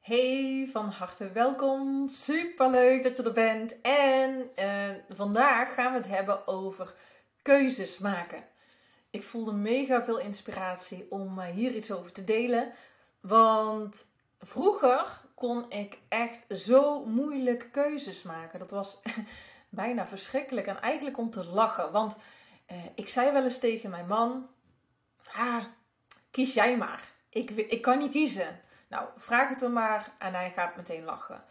Hey, van harte welkom. Super leuk dat je er bent. En uh, vandaag gaan we het hebben over keuzes maken. Ik voelde mega veel inspiratie om uh, hier iets over te delen. Want vroeger kon ik echt zo moeilijk keuzes maken. Dat was bijna verschrikkelijk en eigenlijk om te lachen. Want uh, ik zei wel eens tegen mijn man: ah, kies jij maar. Ik, ik kan niet kiezen. Nou, vraag het hem maar en hij gaat meteen lachen.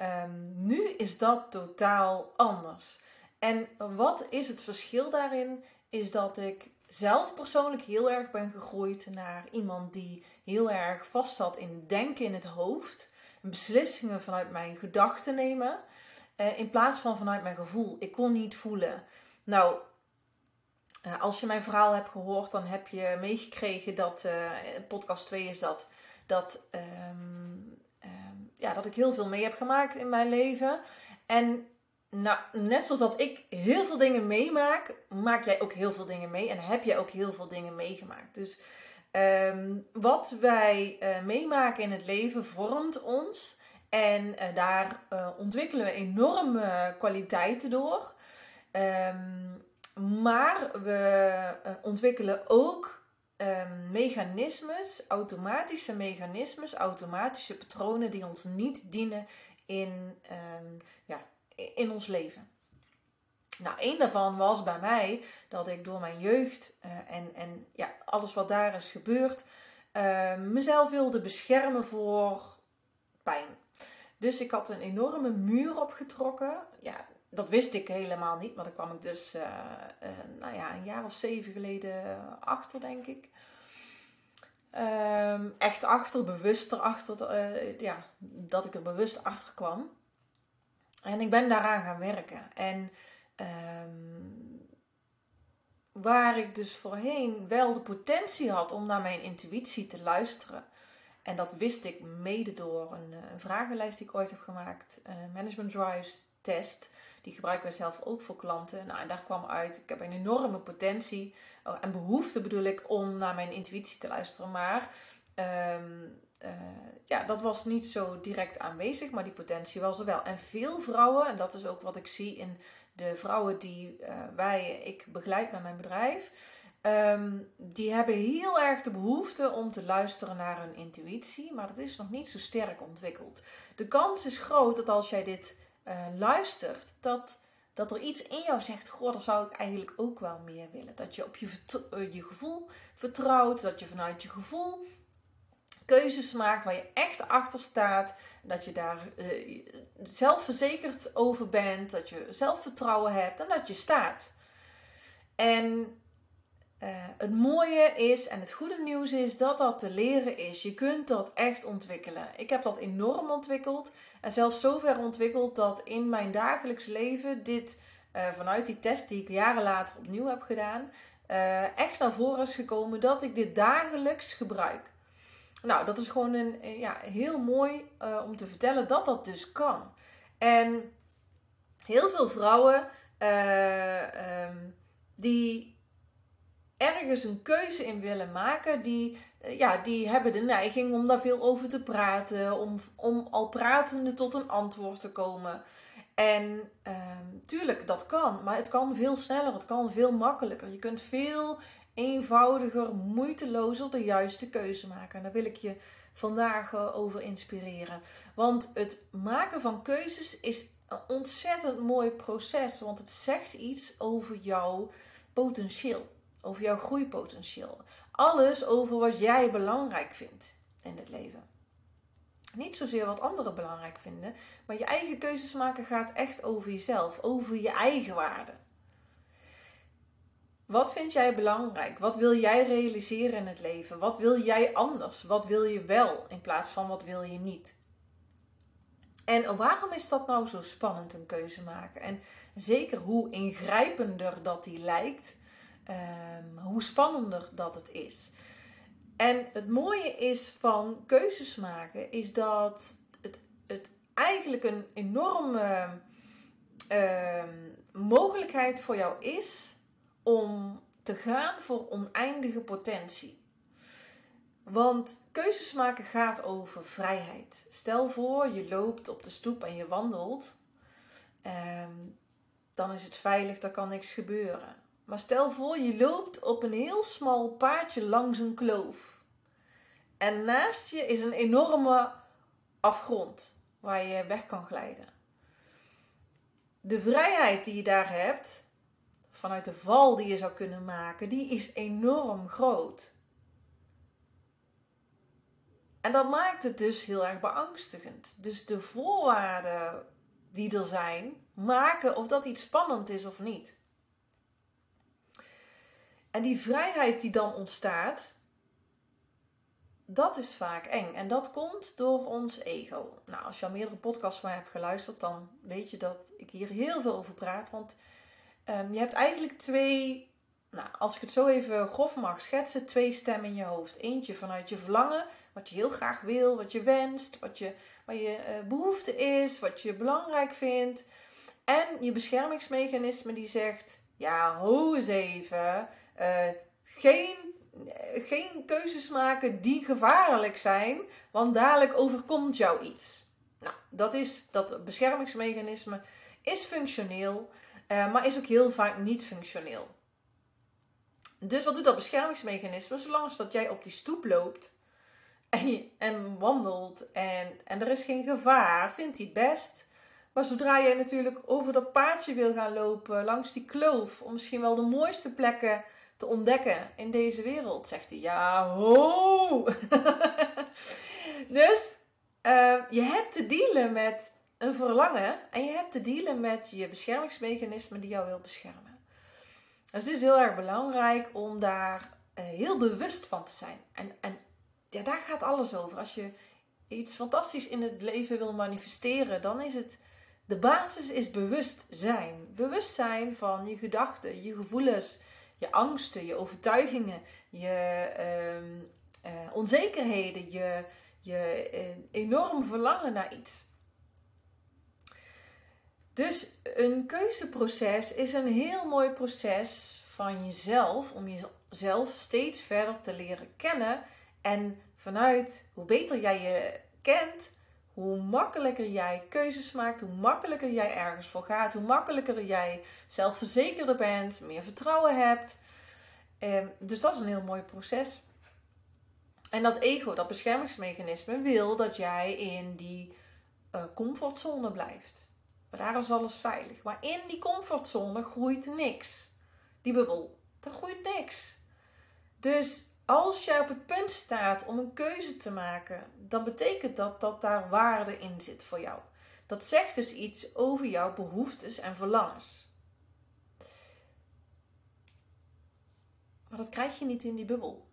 Um, nu is dat totaal anders. En wat is het verschil daarin? Is dat ik zelf persoonlijk heel erg ben gegroeid naar iemand die heel erg vast zat in denken in het hoofd. En beslissingen vanuit mijn gedachten nemen. Uh, in plaats van vanuit mijn gevoel. Ik kon niet voelen. Nou, uh, als je mijn verhaal hebt gehoord, dan heb je meegekregen dat, uh, podcast 2 is dat, dat, um, um, ja, dat ik heel veel mee heb gemaakt in mijn leven. En nou, net zoals dat ik heel veel dingen meemaak, maak jij ook heel veel dingen mee en heb jij ook heel veel dingen meegemaakt. Dus um, wat wij uh, meemaken in het leven vormt ons en uh, daar uh, ontwikkelen we enorme kwaliteiten door. Maar we ontwikkelen ook um, mechanismes, automatische mechanismes, automatische patronen die ons niet dienen in, um, ja, in ons leven. Nou, één daarvan was bij mij dat ik door mijn jeugd uh, en, en ja, alles wat daar is gebeurd, uh, mezelf wilde beschermen voor pijn. Dus ik had een enorme muur opgetrokken. Ja, dat wist ik helemaal niet, maar daar kwam ik dus uh, uh, nou ja, een jaar of zeven geleden achter, denk ik. Um, echt achter, bewust erachter, uh, ja, dat ik er bewust achter kwam. En ik ben daaraan gaan werken. En um, waar ik dus voorheen wel de potentie had om naar mijn intuïtie te luisteren. En dat wist ik mede door een, een vragenlijst die ik ooit heb gemaakt, een Management Drives test. Die gebruiken wij zelf ook voor klanten. Nou, en daar kwam uit, ik heb een enorme potentie oh, en behoefte bedoel ik om naar mijn intuïtie te luisteren. Maar um, uh, ja, dat was niet zo direct aanwezig, maar die potentie was er wel. En veel vrouwen, en dat is ook wat ik zie in de vrouwen die uh, wij, ik begeleid met mijn bedrijf, um, die hebben heel erg de behoefte om te luisteren naar hun intuïtie, maar dat is nog niet zo sterk ontwikkeld. De kans is groot dat als jij dit uh, luistert, dat, dat er iets in jou zegt: Goh, dat zou ik eigenlijk ook wel meer willen. Dat je op je, uh, je gevoel vertrouwt, dat je vanuit je gevoel keuzes maakt waar je echt achter staat. Dat je daar uh, zelfverzekerd over bent, dat je zelfvertrouwen hebt en dat je staat. En uh, het mooie is en het goede nieuws is dat dat te leren is. Je kunt dat echt ontwikkelen. Ik heb dat enorm ontwikkeld en zelfs zover ontwikkeld dat in mijn dagelijks leven dit uh, vanuit die test die ik jaren later opnieuw heb gedaan, uh, echt naar voren is gekomen dat ik dit dagelijks gebruik. Nou, dat is gewoon een, ja, heel mooi om te vertellen dat dat dus kan. En heel veel vrouwen um, die ergens een keuze in willen maken, die, eh, ja, die hebben de neiging om daar veel over te praten, om, om al pratende tot een antwoord te komen. En uh, tuurlijk, dat kan, maar het kan veel sneller, het kan veel makkelijker. Je kunt veel eenvoudiger, moeitelozer de juiste keuze maken. En daar wil ik je vandaag eh, over inspireren. Want het maken van keuzes is een ontzettend mooi proces, want het zegt iets over jouw potentieel over jouw groeipotentieel. Alles over wat jij belangrijk vindt in het leven. Niet zozeer wat anderen belangrijk vinden, maar je eigen keuzes maken gaat echt over jezelf, over je eigen waarde. Wat vind jij belangrijk? Wat wil jij realiseren in het leven? Wat wil jij anders? Wat wil je wel in plaats van wat wil je niet? En waarom is dat nou zo spannend, een keuze maken? En zeker hoe ingrijpender dat die lijkt, um, hoe spannender dat het is. En het mooie is van keuzes maken, is dat het, het eigenlijk een enorme uh, mogelijkheid voor jou is om te gaan voor oneindige potentie. Want keuzes maken gaat over vrijheid. Stel voor, je loopt op de stoep en je wandelt. Ehm, dan is het veilig, daar kan niks gebeuren. Maar stel voor, je loopt op een heel smal paadje langs een kloof. En naast je is een enorme afgrond waar je weg kan glijden. De vrijheid die je daar hebt, vanuit de val die je zou kunnen maken, die is enorm groot. En dat maakt het dus heel erg beangstigend. Dus de voorwaarden die er zijn, maken of dat iets spannend is of niet. En die vrijheid die dan ontstaat, dat is vaak eng. En dat komt door ons ego. Nou, als je al meerdere podcasts van mij hebt geluisterd, dan weet je dat ik hier heel veel over praat. Want um, je hebt eigenlijk twee, nou, als ik het zo even grof mag schetsen, twee stemmen in je hoofd. Eentje vanuit je verlangen, wat je heel graag wil, wat je wenst, wat je, wat je uh, behoefte is, wat je belangrijk vindt. En je beschermingsmechanisme die zegt, ja, ho eens even, geen geen keuzes maken die gevaarlijk zijn, want dadelijk overkomt jou iets. Nou, dat is dat beschermingsmechanisme is functioneel, uh, maar is ook heel vaak niet functioneel. Dus wat doet dat beschermingsmechanisme? Zolang dat jij op die stoep loopt en, en wandelt en, en er is geen gevaar, vindt hij het best. Maar zodra jij natuurlijk over dat paadje wil gaan lopen, langs die kloof, om misschien wel de mooiste plekken te ontdekken in deze wereld, zegt hij. Ja, ho! dus uh, je hebt te dealen met een verlangen en je hebt te dealen met je beschermingsmechanisme die jou wil beschermen. Dus het is heel erg belangrijk om daar uh, heel bewust van te zijn. En, en ja, daar gaat alles over. Als je iets fantastisch in het leven wil manifesteren, dan is het. De basis is bewustzijn. Bewustzijn van je gedachten, je gevoelens, je angsten, je overtuigingen, je uh, uh, onzekerheden, je, je uh, enorm verlangen naar iets. Dus een keuzeproces is een heel mooi proces van jezelf om jezelf steeds verder te leren kennen. En vanuit hoe beter jij je kent, hoe makkelijker jij keuzes maakt, hoe makkelijker jij ergens voor gaat, hoe makkelijker jij zelfverzekerder bent, meer vertrouwen hebt. Ehm, dus dat is een heel mooi proces. En dat ego, dat beschermingsmechanisme, wil dat jij in die uh, comfortzone blijft. Daar is alles veilig. Maar in die comfortzone groeit niks. Die bubbel, er groeit niks. Dus als jij op het punt staat om een keuze te maken, dan betekent dat dat daar waarde in zit voor jou. Dat zegt dus iets over jouw behoeftes en verlangens. Maar dat krijg je niet in die bubbel.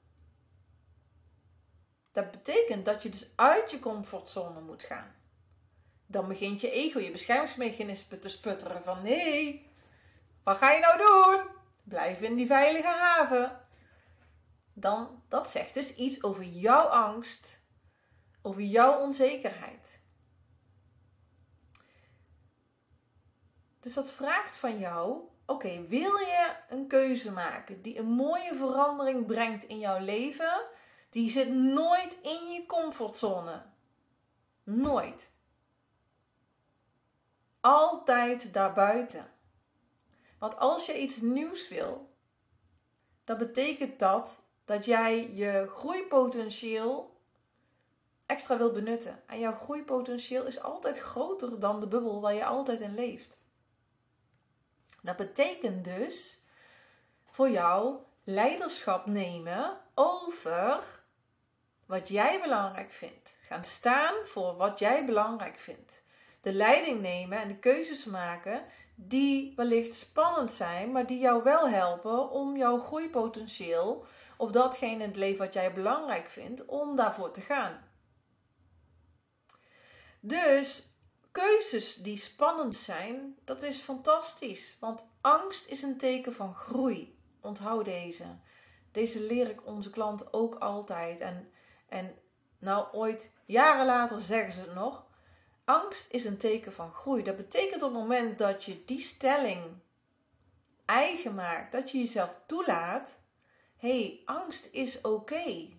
Dat betekent dat je dus uit je comfortzone moet gaan. Dan begint je ego, je beschermingsmechanisme te sputteren van nee, wat ga je nou doen? Blijf in die veilige haven dan dat zegt dus iets over jouw angst, over jouw onzekerheid. Dus dat vraagt van jou: oké, wil je een keuze maken die een mooie verandering brengt in jouw leven? Die zit nooit in je comfortzone. Nooit. Altijd daarbuiten. Want als je iets nieuws wil, dan betekent dat dat jij je groeipotentieel extra wil benutten. En jouw groeipotentieel is altijd groter dan de bubbel waar je altijd in leeft. Dat betekent dus voor jou leiderschap nemen over wat jij belangrijk vindt. Gaan staan voor wat jij belangrijk vindt. De leiding nemen en de keuzes maken die wellicht spannend zijn, maar die jou wel helpen om jouw groeipotentieel of datgene in het leven wat jij belangrijk vindt, om daarvoor te gaan. Dus keuzes die spannend zijn, dat is fantastisch, want angst is een teken van groei. Onthoud deze. Deze leer ik onze klanten ook altijd. En, en nou, ooit, jaren later zeggen ze het nog. Angst is een teken van groei. Dat betekent op het moment dat je die stelling eigen maakt, dat je jezelf toelaat, hey, angst is oké.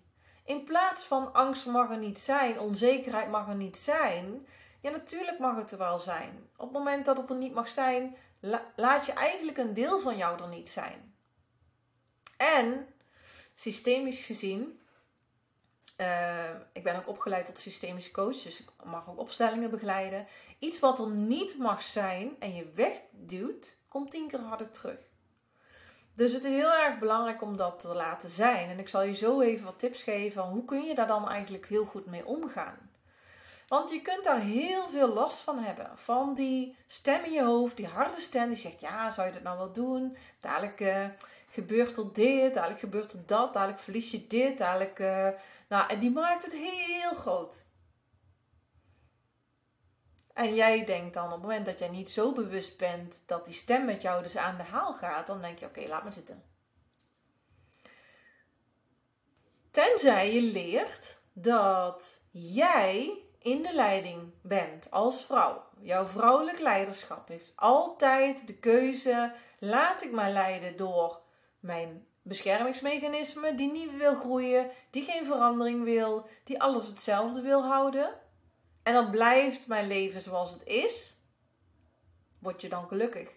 In plaats van angst mag er niet zijn, onzekerheid mag er niet zijn. Ja, natuurlijk mag het er wel zijn. Op het moment dat het er niet mag zijn, laat je eigenlijk een deel van jou er niet zijn. En systemisch gezien, uh, ik ben ook opgeleid tot systemisch coach, dus ik mag ook opstellingen begeleiden. Iets wat er niet mag zijn en je wegduwt, komt tien keer harder terug. Dus het is heel erg belangrijk om dat te laten zijn. En ik zal je zo even wat tips geven van hoe kun je daar dan eigenlijk heel goed mee omgaan. Want je kunt daar heel veel last van hebben. Van die stem in je hoofd, die harde stem die zegt: Ja, zou je dat nou wel doen? Dadelijk uh, gebeurt er dit, dadelijk gebeurt er dat, dadelijk verlies je dit, dadelijk. Uh, nou, en die maakt het heel groot. En jij denkt dan op het moment dat jij niet zo bewust bent dat die stem met jou dus aan de haal gaat, dan denk je: Oké, laat me zitten. Tenzij je leert dat jij in de leiding bent als vrouw. Jouw vrouwelijk leiderschap heeft altijd de keuze: laat ik mij leiden door mijn beschermingsmechanisme die niet wil groeien, die geen verandering wil, die alles hetzelfde wil houden. En dan blijft mijn leven zoals het is. Word je dan gelukkig?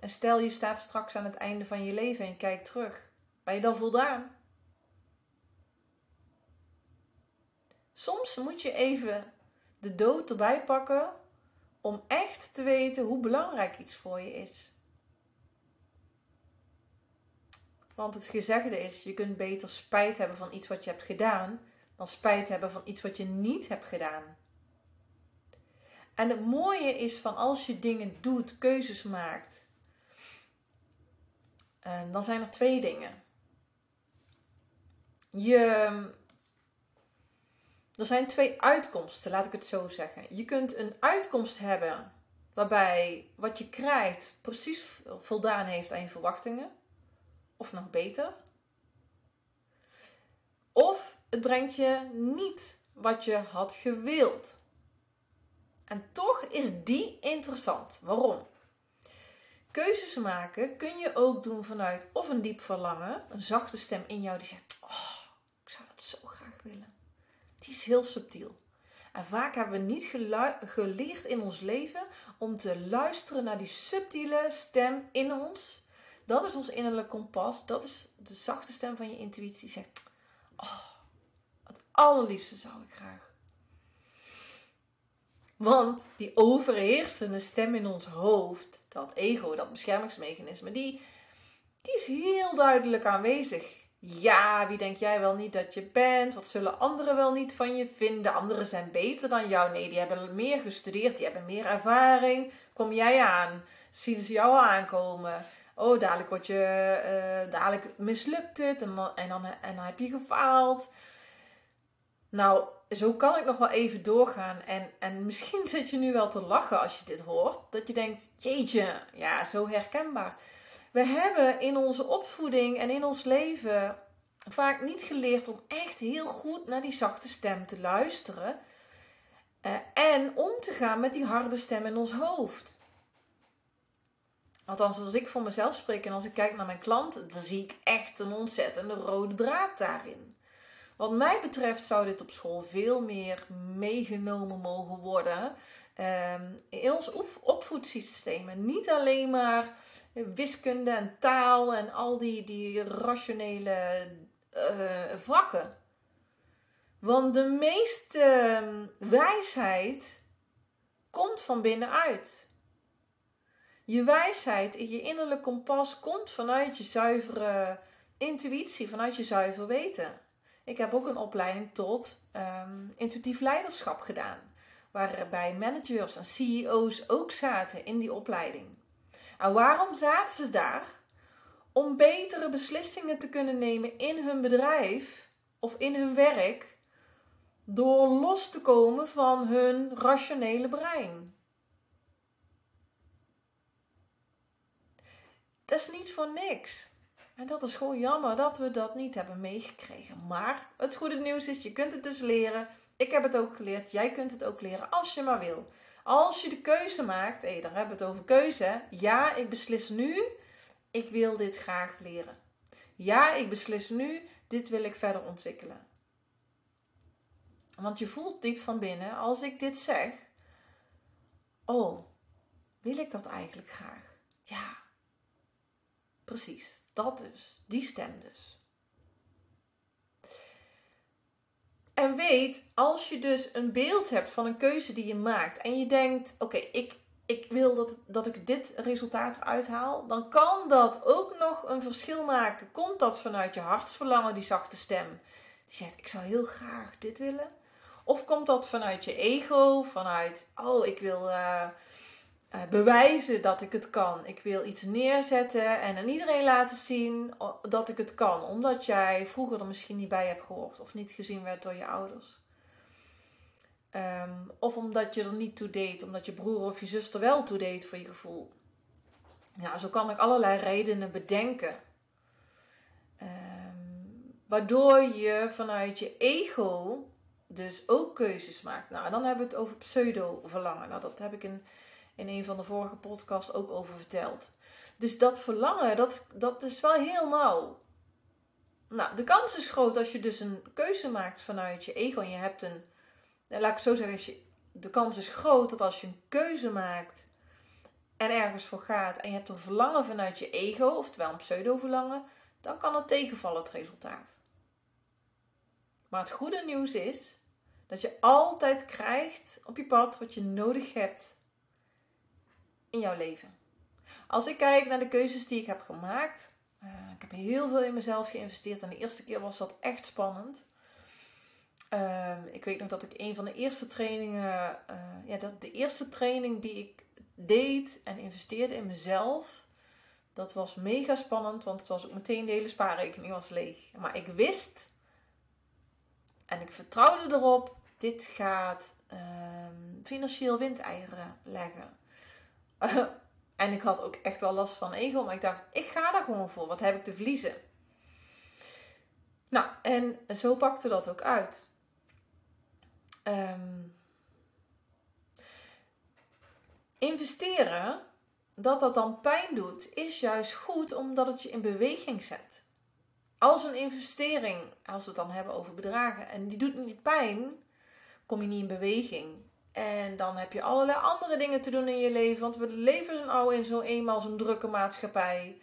En stel je staat straks aan het einde van je leven en kijkt terug. Ben je dan voldaan? Soms moet je even de dood erbij pakken om echt te weten hoe belangrijk iets voor je is. Want het gezegde is: je kunt beter spijt hebben van iets wat je hebt gedaan, dan spijt hebben van iets wat je niet hebt gedaan. En het mooie is van als je dingen doet, keuzes maakt, ehm, dan zijn er twee dingen. Je er zijn twee uitkomsten, laat ik het zo zeggen. Je kunt een uitkomst hebben waarbij wat je krijgt precies voldaan heeft aan je verwachtingen, of nog beter. Of het brengt je niet wat je had gewild. En toch is die interessant. Waarom? Keuzes maken kun je ook doen vanuit of een diep verlangen, een zachte stem in jou die zegt: Oh, ik zou dat zo graag willen die is heel subtiel. En vaak hebben we niet geleerd in ons leven om te luisteren naar die subtiele stem in ons. Dat is ons innerlijk kompas. Dat is de zachte stem van je intuïtie die zegt: Oh, het allerliefste zou ik graag. Want die overheersende stem in ons hoofd, dat ego, dat beschermingsmechanisme, die, die is heel duidelijk aanwezig. Ja, wie denk jij wel niet dat je bent? Wat zullen anderen wel niet van je vinden? Anderen zijn beter dan jou. Nee, die hebben meer gestudeerd, die hebben meer ervaring. Kom jij aan? Zien ze jou aankomen? Oh, dadelijk, word je, uh, dadelijk mislukt het en dan, en, dan, en dan heb je gefaald. Nou, zo kan ik nog wel even doorgaan. En, en misschien zit je nu wel te lachen als je dit hoort. Dat je denkt, jeetje, ja, zo herkenbaar. We hebben in onze opvoeding en in ons leven vaak niet geleerd om echt heel goed naar die zachte stem te luisteren. Uh, en om te gaan met die harde stem in ons hoofd. Althans, als ik voor mezelf spreek en als ik kijk naar mijn klanten, dan zie ik echt een ontzettende rode draad daarin. Wat mij betreft zou dit op school veel meer meegenomen mogen worden um, in ons opvoedsysteem. En niet alleen maar wiskunde en taal en al die, die rationele uh, vakken. Want de meeste ehm, wijsheid komt van binnenuit. Je wijsheid in je innerlijk kompas komt vanuit je zuivere intuïtie, vanuit je zuiver weten. Ik heb ook een opleiding tot um, intuïtief leiderschap gedaan, waarbij managers en CEO's ook zaten in die opleiding. En waarom zaten ze daar? Om betere beslissingen te kunnen nemen in hun bedrijf of in hun werk, door los te komen van hun rationele brein. Dat is niet voor niks. En dat is gewoon jammer dat we dat niet hebben meegekregen. Maar het goede nieuws is, je kunt het dus leren. Ik heb het ook geleerd. Jij kunt het ook leren als je maar wil. Als je de keuze maakt, hé, daar hebben we het over keuze. Ja, ik beslis nu, ik wil dit graag leren. Ja, ik beslis nu, dit wil ik verder ontwikkelen. Want je voelt diep van binnen, als ik dit zeg, oh, wil ik dat eigenlijk graag? Ja, precies, dat dus, die stem dus. En weet, als je dus een beeld hebt van een keuze die je maakt en je denkt: oké, ik, ik wil dat, dat ik dit resultaat eruit haal, dan kan dat ook nog een verschil maken. Komt dat vanuit je hartsverlangen, die zachte stem, die zegt: ik zou heel graag dit willen? Of komt dat vanuit je ego, vanuit: oh, ik wil. Uh, bewijzen dat ik het kan. Ik wil iets neerzetten en aan iedereen laten zien dat ik het kan. Omdat jij vroeger er misschien niet bij hebt gehoord of niet gezien werd door je ouders. Ehm, of omdat je er niet toe deed, omdat je broer of je zuster wel toe deed voor je gevoel. Ja, zo kan ik allerlei redenen bedenken. Ehm, waardoor je vanuit je ego dus ook keuzes maakt. Nou, dan hebben we het over pseudo-verlangen. Nou, dat heb ik in in een van de vorige podcasts ook over verteld. Dus dat verlangen, dat, dat is wel heel nauw. Nou, de kans is groot als je dus een keuze maakt vanuit je ego en je hebt een, laat ik zo zeggen, de kans is groot dat als je een keuze maakt en ergens voor gaat en je hebt een verlangen vanuit je ego, oftewel een pseudo-verlangen, dan kan het tegenvallen, het resultaat. Maar het goede nieuws is dat je altijd krijgt op je pad wat je nodig hebt in jouw leven. Als ik kijk naar de keuzes die ik heb gemaakt, uh, ik heb heel veel in mezelf geïnvesteerd en de eerste keer was dat echt spannend. Uh, ik weet nog dat ik een van de eerste trainingen, uh, ja, dat de eerste training die ik deed en investeerde in mezelf, dat was mega spannend, want het was ook meteen de hele spaarrekening was leeg. Maar ik wist en ik vertrouwde erop, dit gaat ehm, financieel windeieren leggen. en ik had ook echt wel last van ego, maar ik dacht, ik ga daar gewoon voor. Wat heb ik te verliezen? Nou, en zo pakte dat ook uit. Ehm, investeren, dat dat dan pijn doet, is juist goed omdat het je in beweging zet. Als een investering, als we het dan hebben over bedragen, en die doet niet pijn, kom je niet in beweging. En dan heb je allerlei andere dingen te doen in je leven. Want we leven nou in zo eenmaal zo'n drukke maatschappij.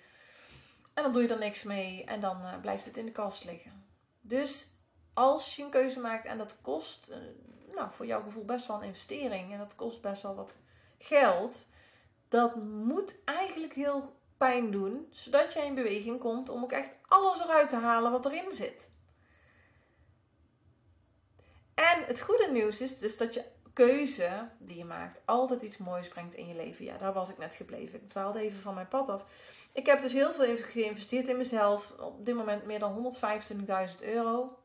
En dan doe je er niks mee. En dan uh, blijft het in de kast liggen. Dus als je een keuze maakt en dat kost, uh, nou, voor jouw gevoel best wel een investering. En dat kost best wel wat geld. Dat moet eigenlijk heel pijn doen. Zodat jij in beweging komt om ook echt alles eruit te halen wat erin zit. En het goede nieuws is dus dat je keuze die je maakt altijd iets moois brengt in je leven. Ja, daar was ik net gebleven. Ik dwaalde even van mijn pad af. Ik heb dus heel veel geïnvesteerd in mezelf. Op dit moment meer dan 125.000 euro.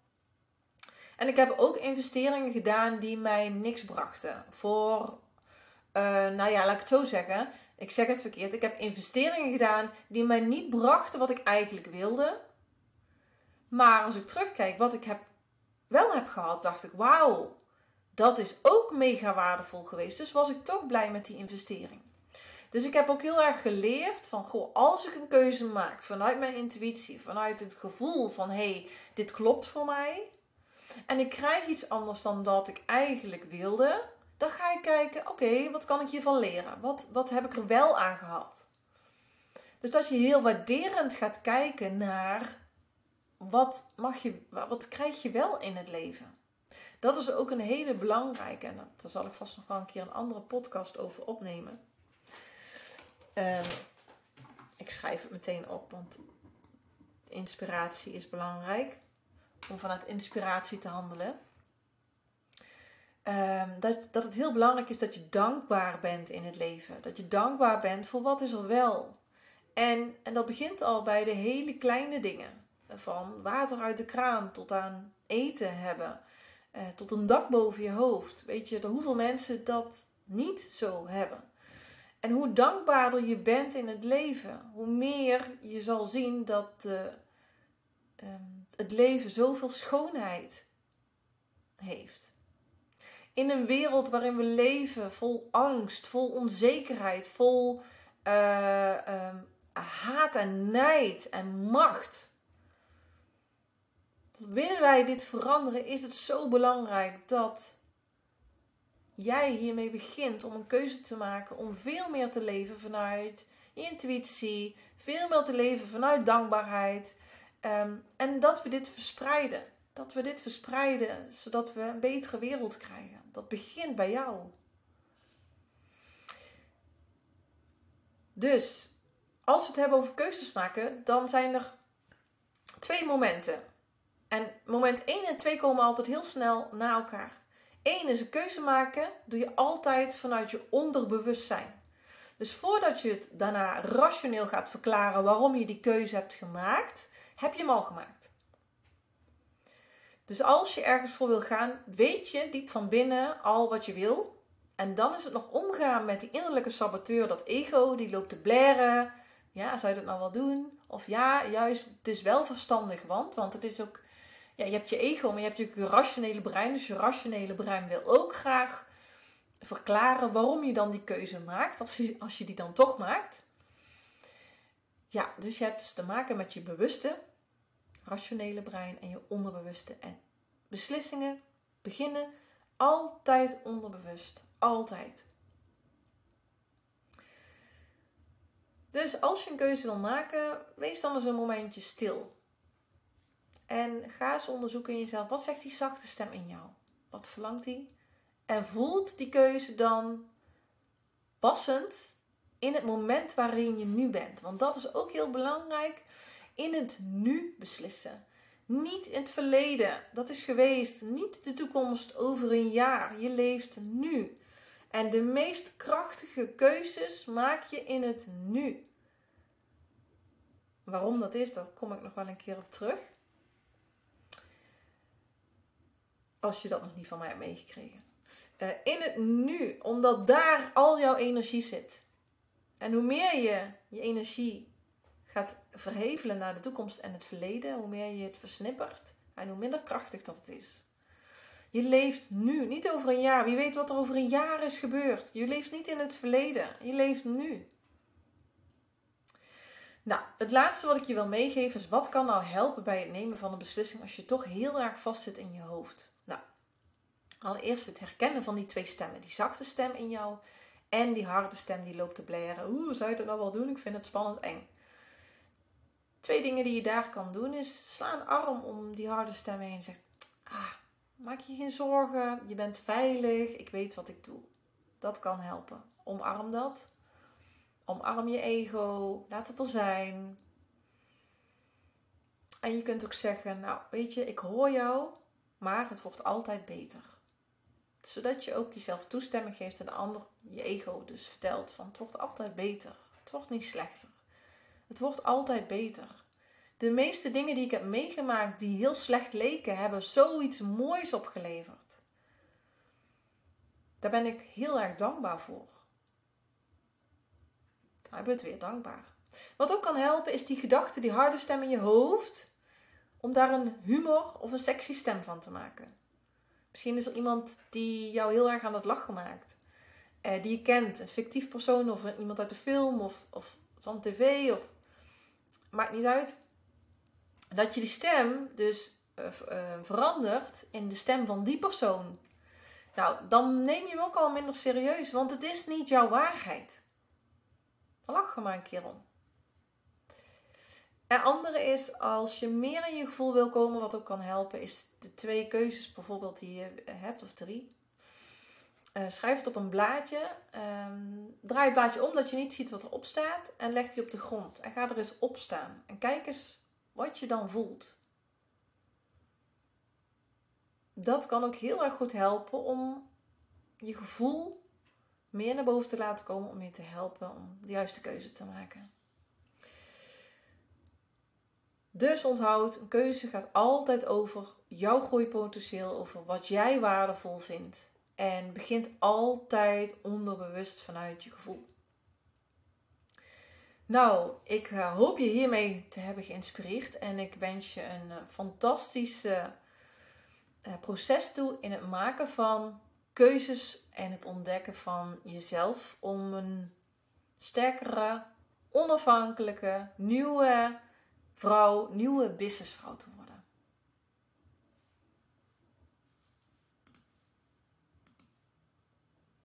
En ik heb ook investeringen gedaan die mij niks brachten. Voor, uh, nou ja, laat ik het zo zeggen. Ik zeg het verkeerd. Ik heb investeringen gedaan die mij niet brachten wat ik eigenlijk wilde. Maar als ik terugkijk wat ik heb, wel heb gehad, dacht ik, wauw dat is ook mega waardevol geweest. Dus was ik toch blij met die investering. Dus ik heb ook heel erg geleerd van, goh, als ik een keuze maak vanuit mijn intuïtie, vanuit het gevoel van, hé, hey, dit klopt voor mij. En ik krijg iets anders dan dat ik eigenlijk wilde. Dan ga ik kijken, oké, wat kan ik hiervan leren? Wat, wat heb ik er wel aan gehad? Dus dat je heel waarderend gaat kijken naar wat, mag je, wat krijg je wel in het leven. Dat is ook een hele belangrijke. En daar zal ik vast nog wel een keer een andere podcast over opnemen. Ehm, ik schrijf het meteen op, want inspiratie is belangrijk. Om vanuit inspiratie te handelen. Um, dat, dat het heel belangrijk is dat je dankbaar bent in het leven. Dat je dankbaar bent voor wat is er wel. En, en dat begint al bij de hele kleine dingen. Van water uit de kraan tot aan eten hebben. Eh, tot een dak boven je hoofd. Weet je, hoeveel mensen dat niet zo hebben. En hoe dankbaarder je bent in het leven, hoe meer je zal zien dat uh, het leven zoveel schoonheid heeft. In een wereld waarin we leven vol angst, vol onzekerheid, vol uh, haat en nijd en macht. Willen wij dit veranderen, is het zo belangrijk dat jij hiermee begint om een keuze te maken om veel meer te leven vanuit intuïtie, veel meer te leven vanuit dankbaarheid. Ehm, en dat we dit verspreiden. Dat we dit verspreiden zodat we een betere wereld krijgen. Dat begint bij jou. Dus als we het hebben over keuzes maken, dan zijn er twee momenten. En moment 1 en 2 komen altijd heel snel na elkaar. Eén is een keuze maken, doe je altijd vanuit je onderbewustzijn. Dus voordat je het daarna rationeel gaat verklaren waarom je die keuze hebt gemaakt, heb je hem al gemaakt. Dus als je ergens voor wil gaan, weet je diep van binnen al wat je wil. En dan is het nog omgaan met die innerlijke saboteur, dat ego, die loopt te blaren. Ja, zou je dat nou wel doen? Of ja, juist, het is wel verstandig, want, want het is ook, ja, je hebt je ego, maar je hebt je rationele brein. Dus je rationele brein wil ook graag verklaren waarom je dan die keuze maakt, als je, als je die dan toch maakt. Ja, dus je hebt dus te maken met je bewuste, rationele brein en je onderbewuste. En beslissingen beginnen altijd onderbewust. Altijd. Dus als je een keuze wil maken, wees dan eens een momentje stil. En ga eens onderzoeken in jezelf, wat zegt die zachte stem in jou? Wat verlangt die? En voelt die keuze dan passend in het moment waarin je nu bent. Want dat is ook heel belangrijk. In het nu beslissen. Niet in het verleden, dat is geweest. Niet de toekomst over een jaar. Je leeft nu. En de meest krachtige keuzes maak je in het nu. Waarom dat is, dat kom ik nog wel een keer op terug. Als je dat nog niet van mij hebt meegekregen. Uh, in het nu, omdat daar al jouw energie zit. En hoe meer je je energie gaat verhevelen naar de toekomst en het verleden, hoe meer je het versnippert en hoe minder krachtig dat het is. Je leeft nu, niet over een jaar. Wie weet wat er over een jaar is gebeurd. Je leeft niet in het verleden, je leeft nu. Nou, het laatste wat ik je wil meegeven is wat kan nou helpen bij het nemen van een beslissing als je toch heel erg vastzit in je hoofd. Allereerst het herkennen van die twee stemmen. Die zachte stem in jou en die harde stem die loopt te blaren. Oeh, zou je dat nou wel doen? Ik vind het spannend eng. Twee dingen die je daar kan doen is sla een arm om die harde stem heen en zegt: ah, maak je geen zorgen, je bent veilig, ik weet wat ik doe. Dat kan helpen. Omarm dat. Omarm je ego, laat het er zijn. En je kunt ook zeggen: Nou, weet je, ik hoor jou, maar het wordt altijd beter. Zodat je ook jezelf toestemming geeft en de ander je ego dus vertelt van het wordt altijd beter. Het wordt niet slechter. Het wordt altijd beter. De meeste dingen die ik heb meegemaakt die heel slecht leken, hebben zoiets moois opgeleverd. Daar ben ik heel erg dankbaar voor. Daar ben ik weer dankbaar. Wat ook kan helpen is die gedachte, die harde stem in je hoofd, om daar een humor of een sexy stem van te maken. Misschien is er iemand die jou heel erg aan het lachen maakt. Eh, die je kent, een fictief persoon of iemand uit de film of, of van tv of maakt niet uit. Dat je die stem dus uh, uh, verandert in de stem van die persoon. Nou, dan neem je hem ook al minder serieus, want het is niet jouw waarheid. Dan lach je maar een keer om. En andere is, als je meer in je gevoel wil komen, wat ook kan helpen, is de twee keuzes bijvoorbeeld die je hebt, of drie. Uh, schrijf het op een blaadje. Um, draai het blaadje om dat je niet ziet wat erop staat. En leg die op de grond. En ga er eens op staan. En kijk eens wat je dan voelt. Dat kan ook heel erg goed helpen om je gevoel meer naar boven te laten komen. Om je te helpen om de juiste keuze te maken. Dus onthoud, een keuze gaat altijd over jouw groeipotentieel, over wat jij waardevol vindt. En begint altijd onderbewust vanuit je gevoel. Nou, ik eh, hoop je hiermee te hebben geïnspireerd en ik wens je een uh, fantastisch uh, proces toe in het maken van keuzes en het ontdekken van jezelf om een sterkere, onafhankelijke, nieuwe vrouw, nieuwe businessvrouw te worden.